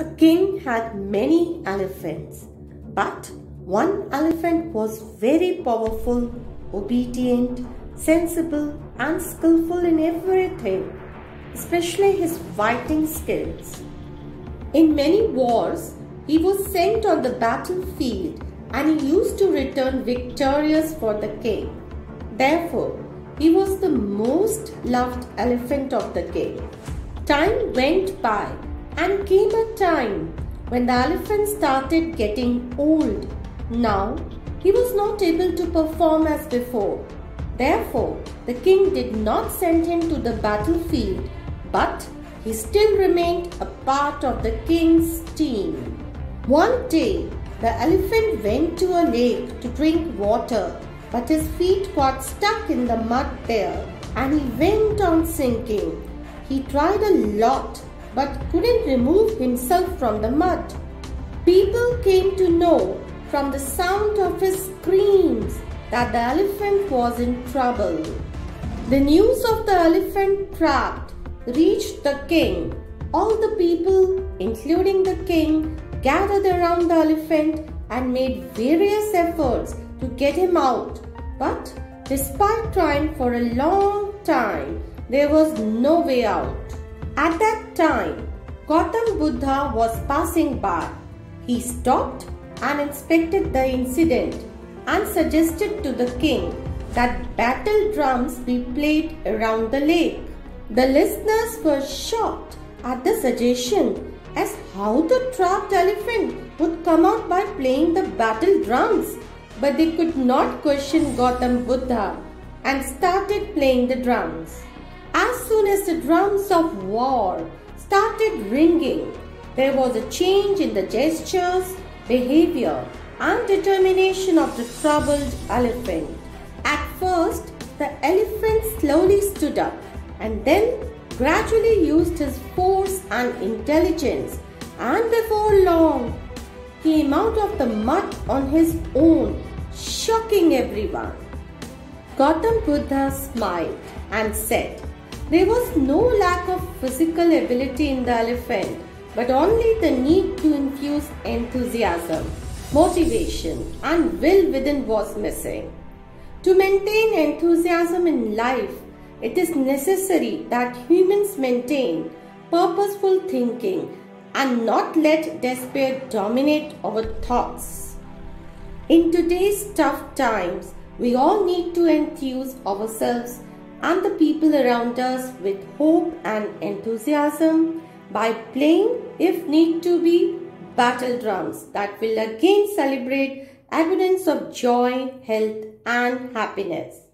A king had many elephants, but one elephant was very powerful, obedient, sensible, and skillful in everything, especially his fighting skills. In many wars, he was sent on the battlefield and he used to return victorious for the king. Therefore, he was the most loved elephant of the king. Time went by and came a time when the elephant started getting old. Now, he was not able to perform as before. Therefore, the king did not send him to the battlefield, but he still remained a part of the king's team. One day, the elephant went to a lake to drink water, but his feet got stuck in the mud there and he went on sinking. He tried a lot but couldn't remove himself from the mud. People came to know from the sound of his screams that the elephant was in trouble. The news of the elephant trapped reached the king. All the people, including the king, gathered around the elephant and made various efforts to get him out. But despite trying for a long time, there was no way out. At that time, Gautam Buddha was passing by. He stopped and inspected the incident and suggested to the king that battle drums be played around the lake. The listeners were shocked at the suggestion as how the trapped elephant would come out by playing the battle drums. But they could not question Gautam Buddha and started playing the drums. As soon as the drums of war started ringing, there was a change in the gestures, behavior, and determination of the troubled elephant. At first, the elephant slowly stood up and then gradually used his force and intelligence, and before long, came out of the mud on his own, shocking everyone. Gautam Buddha smiled and said, there was no lack of physical ability in the elephant, but only the need to infuse enthusiasm, motivation, and will within was missing. To maintain enthusiasm in life, it is necessary that humans maintain purposeful thinking and not let despair dominate our thoughts. In today's tough times, we all need to enthuse ourselves and the people around us with hope and enthusiasm by playing, if need to be, battle drums that will again celebrate evidence of joy, health, and happiness.